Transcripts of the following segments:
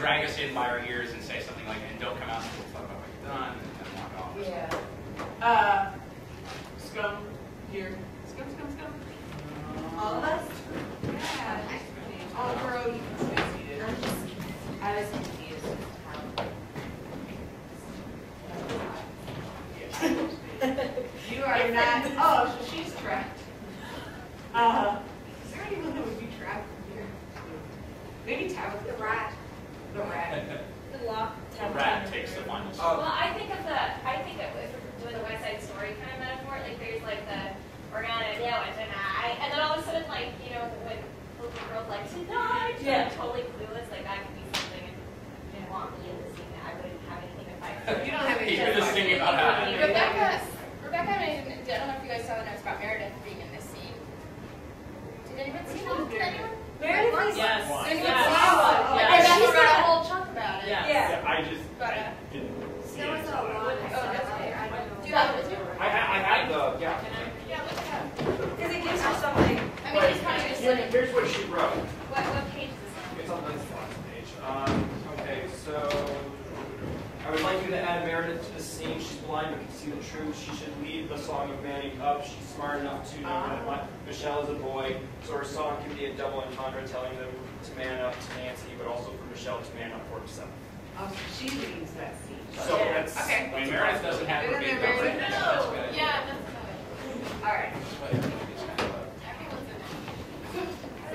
drag us in by our ears and say something like, and don't come out until we'll talk about what you've done, and then walk off. Yeah. Uh, scum here. Scum, scum, scum. All of us? Yeah. Oh, girl, you can stay seated. I'm just, I was confused. You are not, oh, so she's trapped. Uh, is there anyone that would be trapped here? Maybe Tabitha? The rat. The rat. The lock. The rat takes the final Well, step. I think of the, I think of, if we're doing the West Side Story kind of metaphor, like there's like the, we're gonna do it tonight, and then all of a sudden, like, you know, when little girls like, tonight, Yeah. yeah. totally clueless, like I could be something, if you want me in the scene, I wouldn't have anything to fight for. You don't have any. You're just thinking about how. Rebecca, Rebecca, made, I don't know if you guys saw the notes about Meredith being in this scene. Did anyone see that? Did anyone? Meredith is. Did Yes. anyone Yes. see that? Yes. Rebecca wrote a whole chunk about it. Yeah. Yeah, I just But, uh, didn't see There it. was. Oh, that's okay. I don't know. do you have it too? I, ha- I had the, yeah. Yeah, look at that. Because it gives her something. I mean, it's kind of just Here- like, Here's what she wrote. What, what page is this on? It's on this last page. Um, okay, so I would like you to add Meredith to the scene. She's blind but can see the truth. She should lead the song of manning up. She's smart enough to know that ah. my, Michelle is a boy, so her song can be a double entendre telling them to man up to Nancy, but also for Michelle to man up for herself. Oh, so she leads that scene. So Yeah. that's Okay. I mean, Meredith doesn't have her Get in big there, number. Meredith. Yeah, that's a good idea. yeah, that's about it. All right. But it's kind of a- Everyone's in it.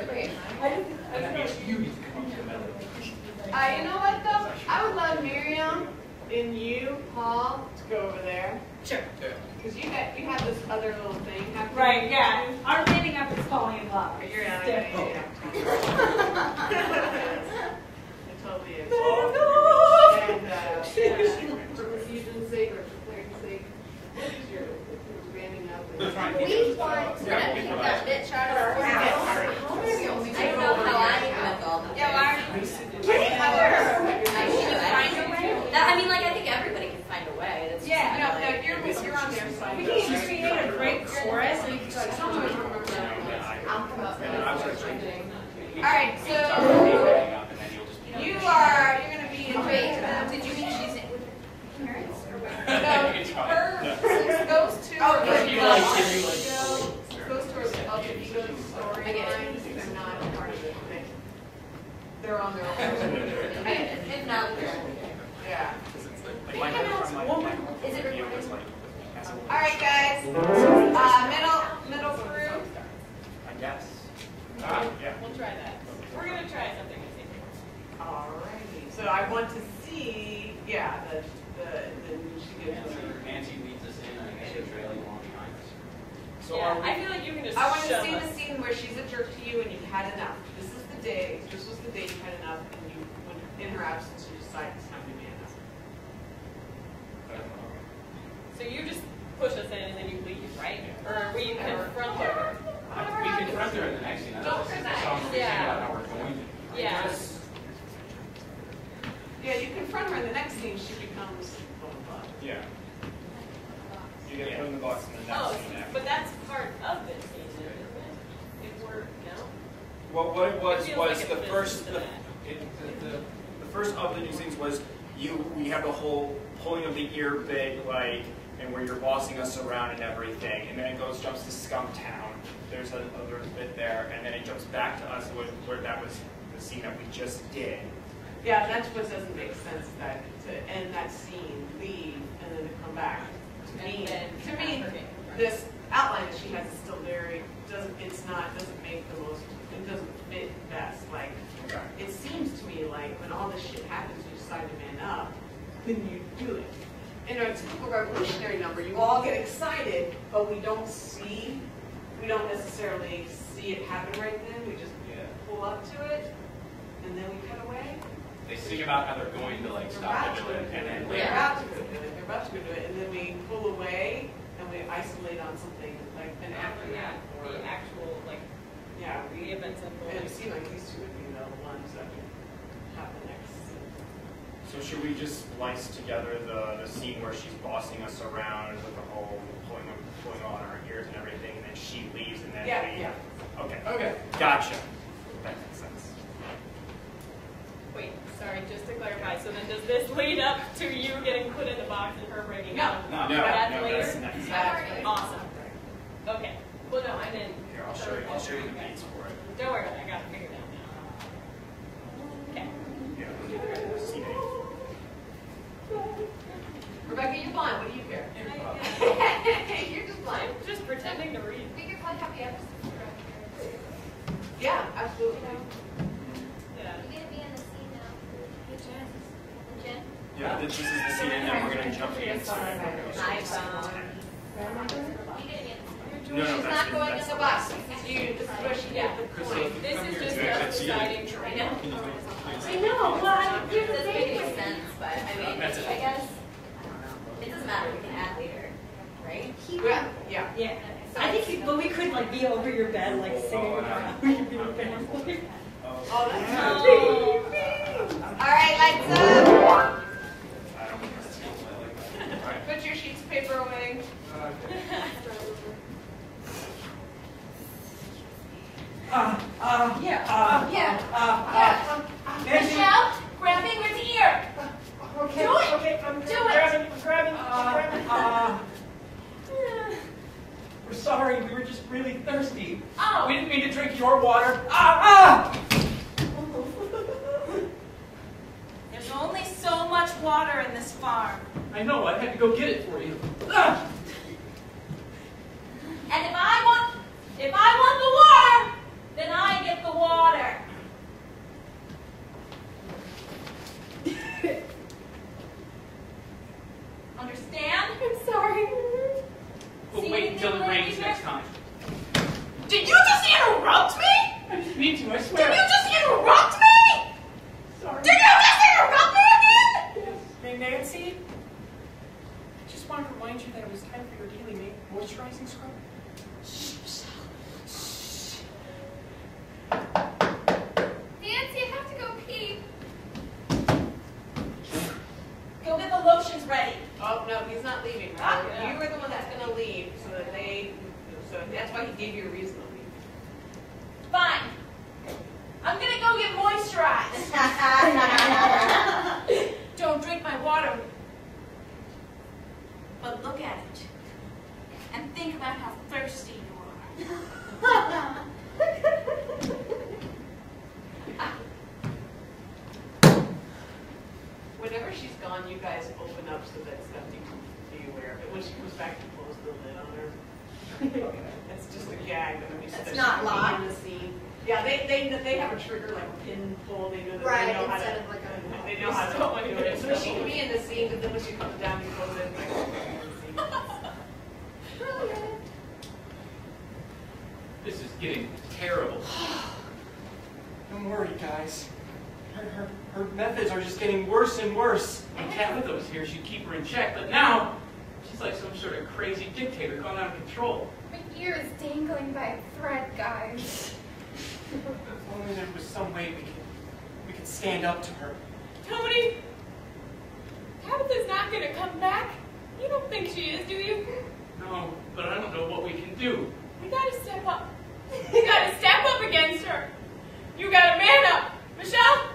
Okay. I didn't, I And that don't know. means you need to come up to the middle. Uh, you know what though? I would love Miriam and you, Paul, to go over there. Sure. Cause you got, you have this other little thing happening. Right, yeah. Our meeting up is falling in love. You're yeah, Stick. yeah, yeah. It totally is. Oh, And, uh, yeah, for confusion's sake or for clarity's sake, what is your, your banding up? and- We're trying to We want to Yeah, we keep can that bitch out of our house. I don't know how I am with all the Yeah, why things. are you? Can you find a way? That- I mean, like, I think everybody can find a way. That's just Yeah, No, like- no, you're, you're on their side. We can create a great chorus. and you can I don't always remember that. I'll come up And I was with like- something. All right, so and you are, you're gonna be in. Wait, did you mean she's parents or what? No, her, are good. You like to- are alter ego storylines, they're not part of it. They- They're on their own. Not, Yeah. Is it like, All right, guys, uh, middle. I guess. Ah, Yeah. We'll try that. We're gonna try something and see. Alrighty, so I want to see, yeah, the, the, the, she gives Nancy. Nancy leads us in, I guess you're trailing along behind us. So yeah, we? I feel like you can just I want to see us. the scene where she's a jerk to you and you've had enough. This is the day, this was the day you had enough and you, when, in her absence, you decide to man up. So you just push us in and then you leave, right? Or we confront her. We confront her in the next scene. That's Don't just a present. song we sing Yeah. about how we're going to. Yeah. Yeah, you confront her in the next scene, she becomes blah, blah, blah. Yeah. You get put in the box in the next Oh, scene after. but that's part of this scene, isn't it? If we're, no? Well, what it was, It feels was like the it fits first, the, it, the, the, the first of the new things was you, we have the whole pulling of the ear bit, like, and where you're bossing us around and everything, and then it goes, jumps to Scum Town, there's a, other bit there, and then it jumps back to us where, where that was the scene that we just did. Yeah, that's what doesn't make sense, that, to end that scene, leave, and then to come back. To me, And to me, her get confronted. this outline that she has is still very, doesn't, it's not, doesn't make the most, it doesn't fit best, like, Okay. It seems to me like when all this shit happens, you decide to man up, then you do it. In a typical revolutionary number, you all get excited, but we don't see, we don't necessarily see it happen right then, we just Yeah. pull up to it, and then we cut away. They sing about how they're going to like They're stop about it, to and then They're about to go do it, they're about to go do it, and then we pull away, and we isolate on something like an oh, Yeah, aftermath, or, the actual, like, yeah, the we, events and it unfolding. seemed like these two would be the ones that would happen next. So should we just splice together the, the scene where she's bossing us around with the whole pulling, pulling on our ears and everything, and then she leaves, and then Yeah, we? yeah. Okay. Okay. Gotcha. That makes sense. Wait, sorry, just to clarify, so then does this lead up to you getting put in the box and her breaking No. out? No, No, That's no, later? that's next. Exactly. Awesome. Okay. Well, no, I didn't. Here, I'll show you, I'll show you the beats for it. Don't worry about it, I got it figured out now. Okay. Yeah, we'll get rid of the scene. Rebecca, you're blind, what do you care? You're just blind. I'm just pretending to read. We could probably have the episodes around here. Yeah, absolutely. Yeah. You're gonna be in the scene now. Jen. Jen? Yeah, this this is the scene, and then we're gonna jump into iPhone. You're gonna be in No, no, She's that's not going in the bus. This is you, this is where she Yeah. the point. This is just too, us can see you. deciding. I know. Can you come, please? I know, but it doesn't make any sense, but I mean, That's it. I guess, I don't know. It doesn't matter, we can add later, right? Yeah, yeah. Yeah, I think, we- but we could like be over your bed, like singing around. We could be the family. Oh, that's Oh. All right, lights up. I don't think that's it. I like that. Put your sheets of paper away. Uh, uh, Yeah. uh, Yeah. uh, uh, Nancy. Michelle, grab Ingrid's ear. Okay, Do it. okay, I'm Do it. grabbing, I'm grabbing, I'm grabbing. Uh, we're sorry, we were just really thirsty. Oh. We didn't mean to drink your water. Ah, ah! There's only so much water in this farm. I know, I had to go get it for you. Ah! And if I want if I want the water, then I get the water. Understand? I'm sorry. We'll See wait anything until it rains later? next time. Did you just interrupt me? I didn't mean to, I Did swear. you just interrupt me? Sorry. Did you just interrupt me again? Hey, Nancy? I just wanted to remind you that it was time for your daily ma- moisturizing scrub. Nancy, I have to go pee. Go get the lotions ready. Oh, no, he's not leaving. Ah, yeah. You were the one that's gonna leave, so that they, so that's why he gave you a reason to leave. Fine. I'm gonna go get moisturized. Don't drink my water. But look at it. And think about how thirsty you are. Whenever she's gone, you guys open up so that Stephanie can be aware of it. When she comes back, you close the lid on her. It's just a gag. that we- It's that not she can locked. In the scene. Yeah, they, they, they have a trigger like a pin pull. They know that Right, they know how instead to. of like a- They know how to do it. So she can be in the scene, but then when she comes down, you close it. Like, This is getting terrible. Don't worry, guys. Her, her, her methods are just getting worse and worse. When Tabitha was here, she'd keep her in check, but now she's like some sort of crazy dictator gone out of control. My ear is dangling by a thread, guys. If only there was some way we could, we could stand up to her. Tony, Tabitha's not gonna come back. You don't think she is, do you? No, but I don't know what we can do. We gotta step up. You gotta step up against her. You gotta man up. Michelle, where are you?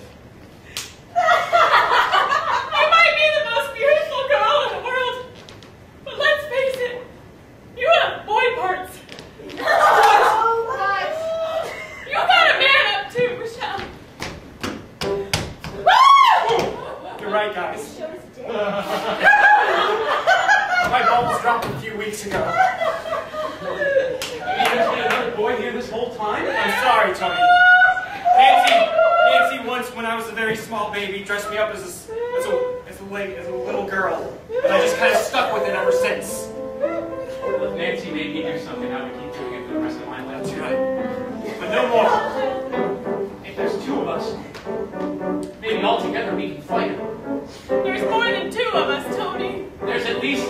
Something, I would keep doing it for the rest of my life. That's right. But no more. If there's two of us, maybe all together we can fight her. There's more than two of us, Tony. There's at least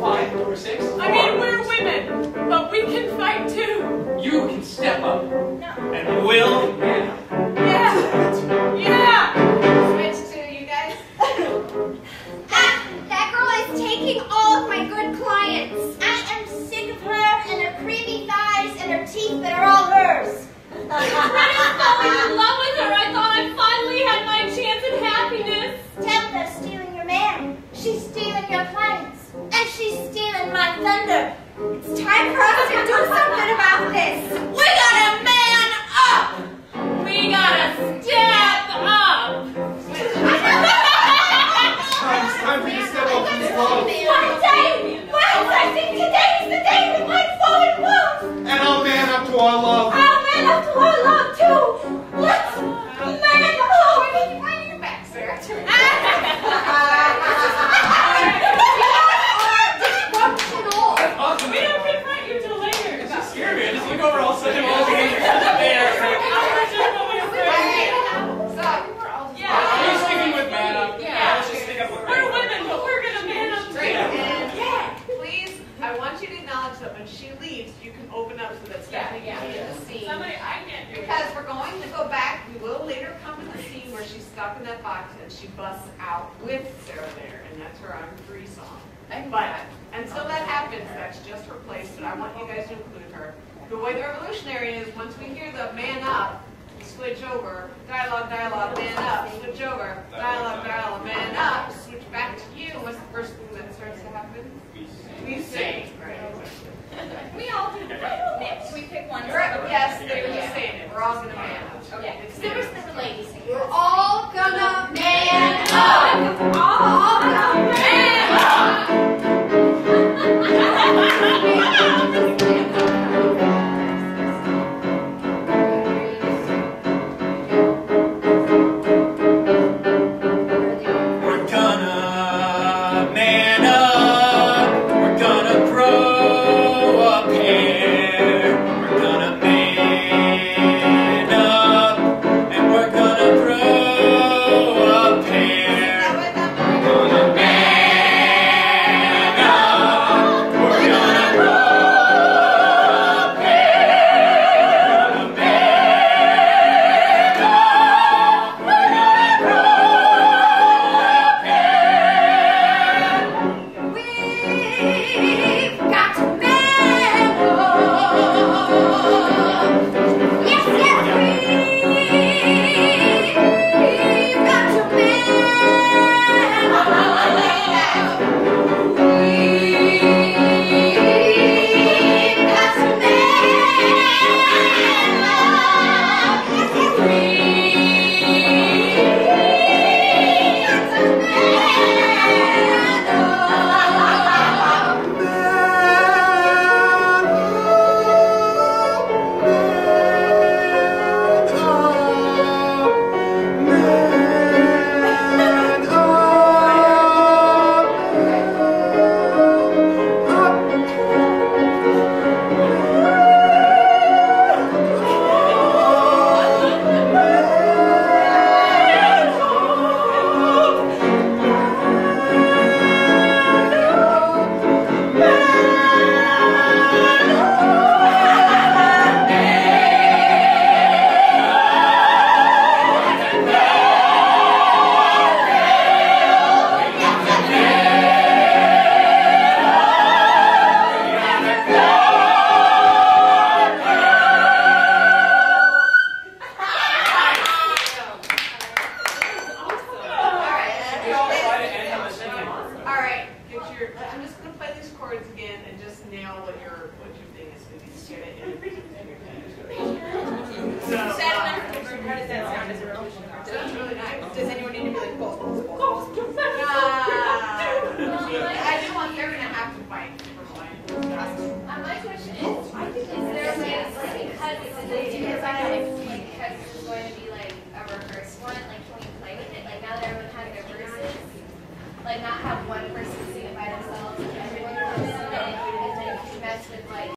five or six. I mean, we're women, but we can fight too. You can step up No. and will man. Yeah. Yeah. Switch to you guys. That, that girl is taking all of my good clients. I fell in love with her. I thought I finally had my chance at happiness. Tabitha's stealing your man. She's stealing your plans. And she's stealing my thunder. It's time for us to do something about this. We gotta man up. We gotta stand. Way the revolutionary is, once we hear the man up, switch over, dialogue, dialogue, man up, switch over, dialogue, dialogue, man up, switch back to you. What's the first thing that starts to happen? We sing, right? We all do mix. We pick one. Yes, they're just saying it, we're all gonna man up. Okay. It's So where's the ladies singing? We're all gonna man up. All gonna man Does anyone need to be like, well, uh, I just want them to have to fight. Uh, my question is, is there a way, like, because it's a lady, because it's going to be, like, a reverse one, like, can we play with it? Like, now that everyone has their verses, like not have one